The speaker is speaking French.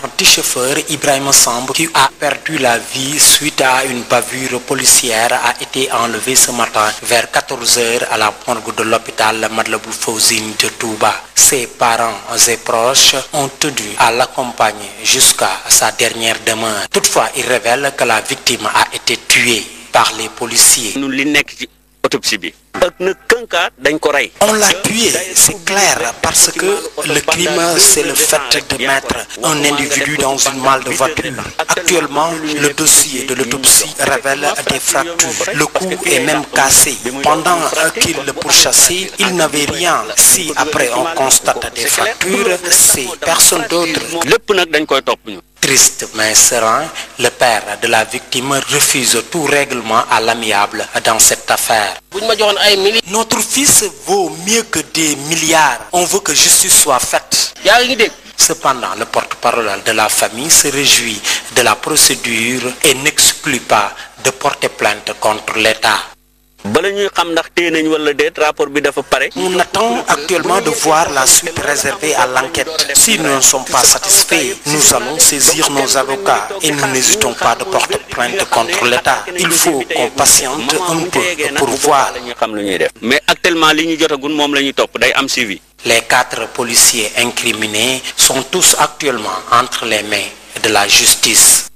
l'apprenti chauffeur Ibrahim Samb qui a perdu la vie suite à une bavure policière a été enlevé ce matin vers 14h à la morgue de l'hôpital Madlabou Fawzine de Touba. Ses parents et proches ont tenu à l'accompagner jusqu'à sa dernière demeure. Toutefois, il révèle que la victime a été tuée par les policiers. ci autopsie bi. ak na kënkaat dañ ko rey. On l'a tué, c'est clair, parce que le crime, c'est le fait de mettre un individu dans une malle de voiture. Actuellement, le dossier de l'autopsie révèle des fractures. Le cou est même cassé. Pendant qu'il le pourchassait, il n'avait rien. Si après on constate des fractures, c'est personne d'autre. lépp nag dañ koy topp ñu. Triste mais serein, le père de la victime refuse tout règlement à l'amiable dans cette affaire. Notre fils vaut mieux que des milliards. On veut que justice soit faite. Cependant, le porte-parole de la famille se réjouit de la procédure et n'exclut pas de porter plainte contre l'État. Bala ñuy xam ndax téye nañ wala déet rapport bi dafa pare. On attend actuellement de voir la suite réservée à l'enquête. Si nous ne sommes pas satisfaits, nous allons saisir nos avocats et nous n'hésitons pas de porter plainte contre l'État. Il faut qu'on patiente un peu pour voir. mais actuellement li ñu jotagun moom la ñuy topp day am suivi. Les quatre policiers incriminés sont tous actuellement entre les mains de la justice.